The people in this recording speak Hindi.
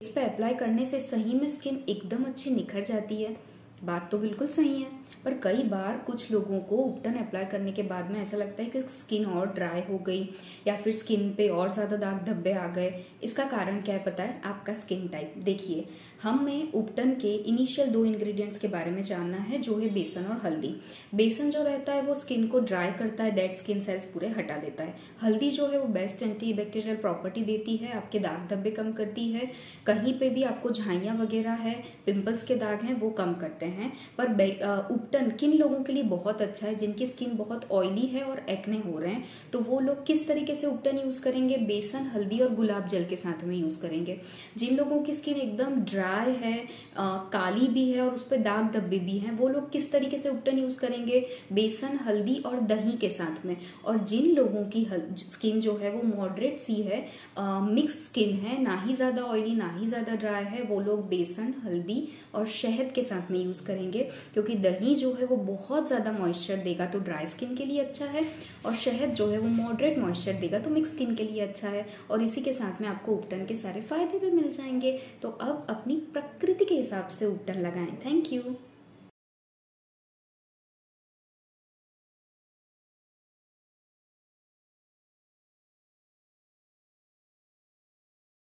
इस पर अप्लाई करने से सही में स्किन एकदम अच्छी निखर जाती है। बात तो बिल्कुल सही है। पर कई बार कुछ लोगों को उपटन अप्लाई करने के बाद में ऐसा लगता है कि स्किन और ड्राई हो गई, या फिर स्किन पे और ज़्यादा दाग धब्बे आ गए। इसका कारण क्या है पता है? आपका स्किन टाइप देखिए, हमें उपटन के इनिशियल दो इंग्रेडिएंट्स के बारे में जानना है, जो है बेसन और हल्दी। बेसन जो रहता है, वो स्किन को ड्राई करता है डेड स्किन सेल्स पूरे हटा देता है। हल्दी जो है, वो बेस्ट एंटी प्रॉपर्टी देती है, आपके दाग धब्बे कम करती है। कहीं पे भी आपको झाइयाँ वगैरह है पिंपल्स के दाग हैं, वो कम करते हैं। पर उपटन किन लोगों के लिए बहुत अच्छा है जिनकी स्किन बहुत ऑयली है और एक्ने हो रहे हैं तो वो लोग किस तरीके से उपटन यूज़ करेंगे? बेसन हल्दी और गुलाब जल के साथ में यूज़ करेंगे। जिन लोगों की स्किन एकदम ड्राई है आ, काली भी है और उस पर दाग धब्बे भी हैं वो लोग किस तरीके से उपटन यूज़ करेंगे? बेसन हल्दी और दही के साथ में। और जिन लोगों की स्किन जो है वो मॉडरेट सी है मिक्स स्किन है ना ही ज़्यादा ऑयली ना ही ज़्यादा ड्राई है वो लोग बेसन हल्दी और शहद के साथ में यूज़ करेंगे क्योंकि दही जो है वो बहुत ज़्यादा मॉइस्चर देगा तो ड्राई स्किन के लिए अच्छा है और शहद जो है वो मॉडरेट मॉइस्चर देगा तो मिक्स स्किन के लिए अच्छा है और इसी के साथ में आपको उपटन के सारे फ़ायदे भी मिल जाएँगे। तो अब अपनी प्रकृति के हिसाब से उपटन लगाएँ। Thank you